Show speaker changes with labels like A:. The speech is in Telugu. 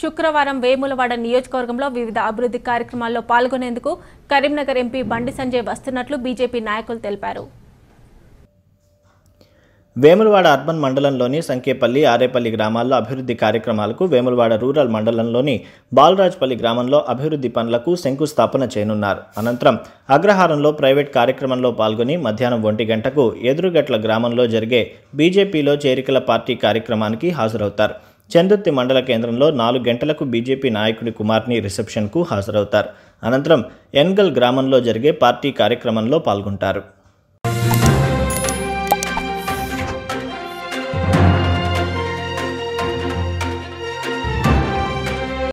A: శుక్రవారం వేములవాడ నియోజకవర్గంలో వివిధ అభివృద్ధి కార్యక్రమాల్లో పాల్గొనేందుకు కరీంనగర్ ఎంపీ బండి సంజయ్ వస్తున్నట్లు బీజేపీ నాయకులు తెలిపారు.
B: వేములవాడ అర్బన్ మండలంలోని సంకేపల్లి ఆరేపల్లి గ్రామాల్లో అభివృద్ధి కార్యక్రమాలకు వేములవాడ రూరల్ మండలంలోని బాలరాజ్పల్లి గ్రామంలో అభివృద్ధి పనులకు శంకుస్థాపన చేయనున్నారు. అనంతరం అగ్రహారంలో ప్రైవేట్ కార్యక్రమంలో పాల్గొని మధ్యాహ్నం ఒంటి గంటకు ఎదురుగట్ల గ్రామంలో జరిగే బీజేపీలో చేరికల పార్టీ కార్యక్రమానికి హాజరవుతారు. చందుర్తి మండల కేంద్రంలో నాలుగు గంటలకు బీజేపీ నాయకుడి కుమార్ని రిసెప్షన్కు హాజరవుతారు. అనంతరం ఎన్గల్ గ్రామంలో జరిగే పార్టీ కార్యక్రమంలో పాల్గొంటారు.